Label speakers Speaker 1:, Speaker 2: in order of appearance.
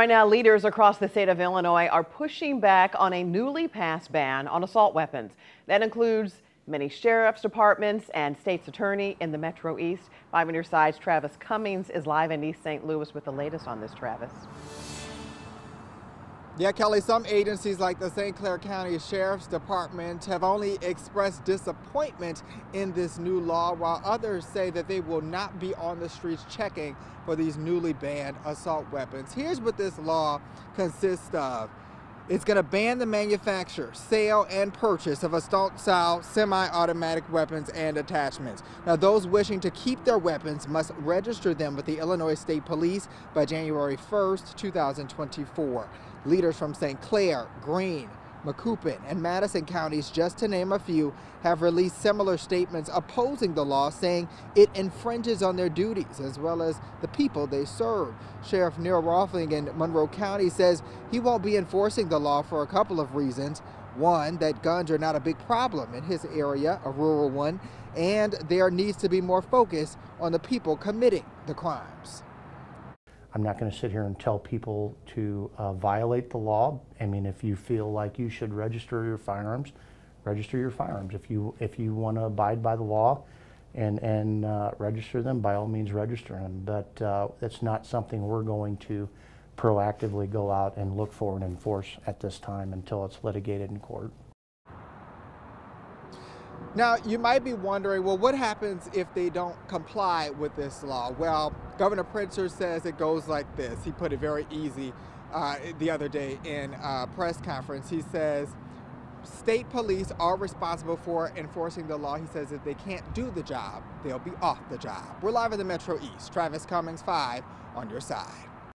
Speaker 1: Right now, leaders across the state of Illinois are pushing back on a newly passed ban on assault weapons. That includes many sheriff's departments and state's attorney in the Metro East. Five on your sides, Travis Cummings is live in East St. Louis with the latest on this, Travis.
Speaker 2: Yeah, Kelly, some agencies like the St. Clair County Sheriff's Department have only expressed disappointment in this new law, while others say that they will not be on the streets checking for these newly banned assault weapons. Here's what this law consists of. It's going to ban the manufacture, sale, and purchase of assault-style semi-automatic weapons and attachments. Now, those wishing to keep their weapons must register them with the Illinois State Police by January 1st, 2024. Leaders from St. Clair, Greene, Macoupin, and Madison counties, just to name a few, have released similar statements opposing the law, saying it infringes on their duties as well as the people they serve. Sheriff Neal Rohlfing in Monroe County says he won't be enforcing the law for a couple of reasons. One, that guns are not a big problem in his area, a rural one, and there needs to be more focus on the people committing the crimes.
Speaker 3: I'm not going to sit here and tell people to uh, violate the law. I mean, if you feel like you should register your firearms, register your firearms. If you if you want to abide by the law and and uh, register them, by all means register them. But uh, that's not something we're going to proactively go out and look for and enforce at this time until it's litigated in court.
Speaker 2: Now, you might be wondering, well, what happens if they don't comply with this law? Well, Governor Pritzker says it goes like this. He put it very easy uh, the other day in a press conference. He says, state police are responsible for enforcing the law. He says if they can't do the job, they'll be off the job. We're live in the Metro East. Travis Cummings, 5 on your side.